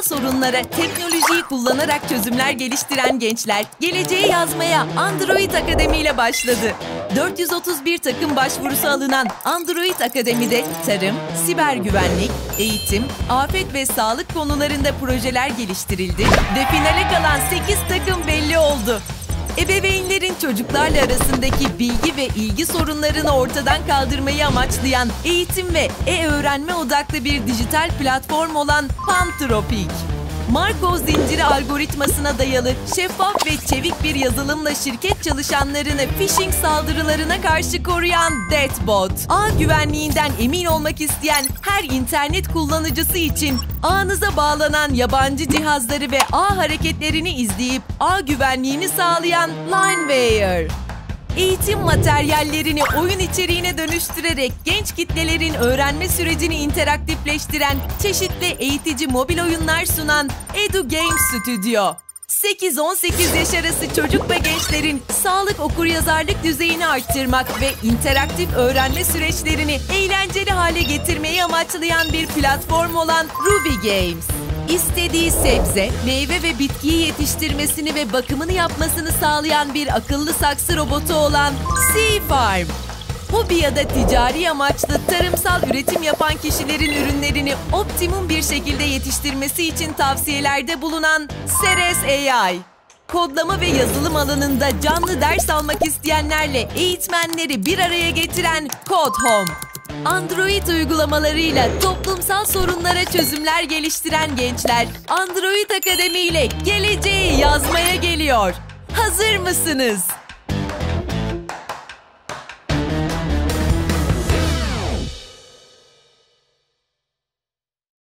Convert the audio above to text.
toplumsal sorunlara teknolojiyi kullanarak çözümler geliştiren gençler geleceğe yazmaya Android Akademi ile başladı. 431 takım başvurusu alınan Android Akademi'de tarım, siber güvenlik, eğitim, afet ve sağlık konularında projeler geliştirildi ve finale kalan 8 takım belli oldu. Ebeveynlerin çocuklarla arasındaki bilgi ve ilgi sorunlarını ortadan kaldırmayı amaçlayan eğitim ve e-öğrenme odaklı bir dijital platform olan Pantropik. Marco zinciri algoritmasına dayalı şeffaf ve çevik bir yazılımla şirket çalışanlarını phishing saldırılarına karşı koruyan Deathbot. Ağ güvenliğinden emin olmak isteyen her internet kullanıcısı için ağınıza bağlanan yabancı cihazları ve ağ hareketlerini izleyip ağ güvenliğini sağlayan Lineware. Eğitim materyallerini oyun içeriğine dönüştürerek genç kitlelerin öğrenme sürecini interaktifleştiren çeşitli eğitici mobil oyunlar sunan Edu Games Studio. 8-18 yaş arası çocuk ve gençlerin sağlık okuryazarlık düzeyini arttırmak ve interaktif öğrenme süreçlerini eğlenceli hale getirmeyi amaçlayan bir platform olan Ruby Games. İstediği sebze, meyve ve bitkiyi yetiştirmesini ve bakımını yapmasını sağlayan bir akıllı saksı robotu olan Sea Farm. Hobi ya da ticari amaçlı tarımsal üretim yapan kişilerin ürünlerini optimum bir şekilde yetiştirmesi için tavsiyelerde bulunan Ceres AI. Kodlama ve yazılım alanında canlı ders almak isteyenlerle eğitmenleri bir araya getiren Code Home. Android uygulamalarıyla toplumsal sorunlara çözümler geliştiren gençler Android Akademi ile geleceği yazmaya geliyor. Hazır mısınız?